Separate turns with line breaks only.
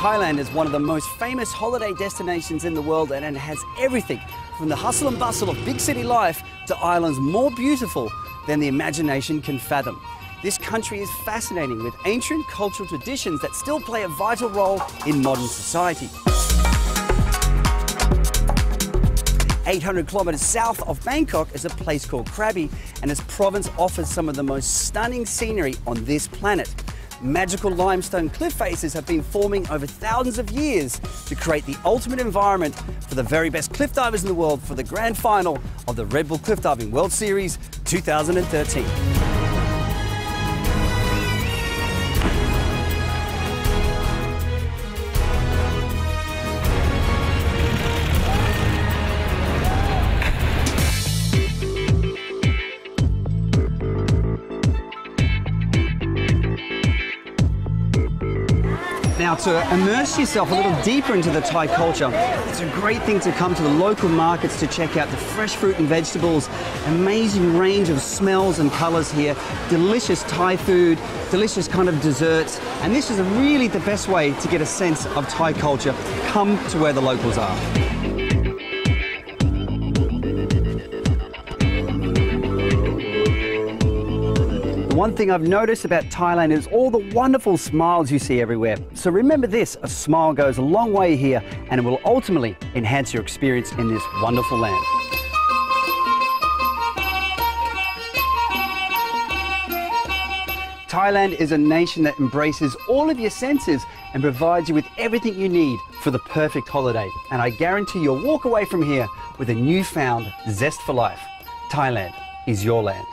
Thailand is one of the most famous holiday destinations in the world and it has everything from the hustle and bustle of big city life to islands more beautiful than the imagination can fathom. This country is fascinating with ancient cultural traditions that still play a vital role in modern society. 800 kilometers south of Bangkok is a place called Krabi, and its province offers some of the most stunning scenery on this planet. Magical limestone cliff faces have been forming over thousands of years to create the ultimate environment for the very best cliff divers in the world for the grand final of the Red Bull Cliff Diving World Series 2013. Now, to immerse yourself a little deeper into the Thai culture, it's a great thing to come to the local markets to check out the fresh fruit and vegetables, amazing range of smells and colors here, delicious Thai food, delicious kind of desserts, and this is really the best way to get a sense of Thai culture. Come to where the locals are. One thing I've noticed about Thailand is all the wonderful smiles you see everywhere. So remember this, a smile goes a long way here and it will ultimately enhance your experience in this wonderful land. Thailand is a nation that embraces all of your senses and provides you with everything you need for the perfect holiday. And I guarantee you'll walk away from here with a newfound zest for life. Thailand is your land.